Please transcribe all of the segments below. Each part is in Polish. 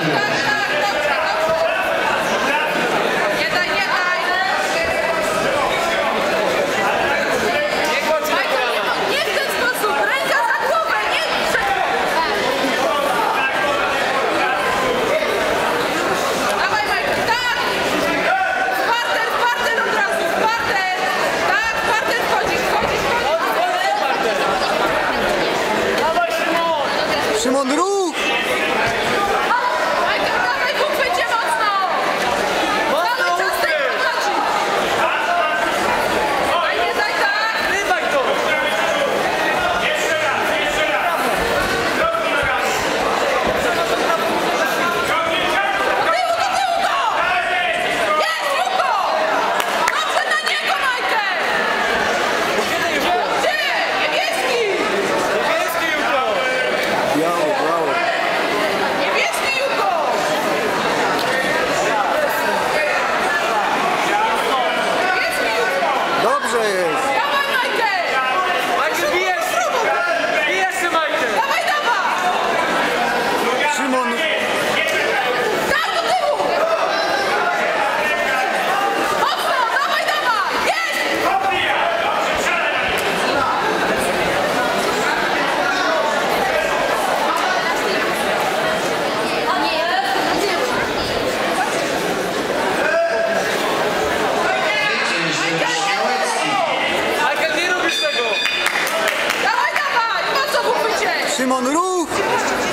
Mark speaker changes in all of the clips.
Speaker 1: Yeah.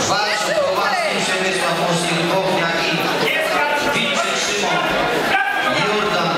Speaker 2: Wasz Kołacki, Przemysław Osil, Bogna i Winczyk Szymon, Jordan.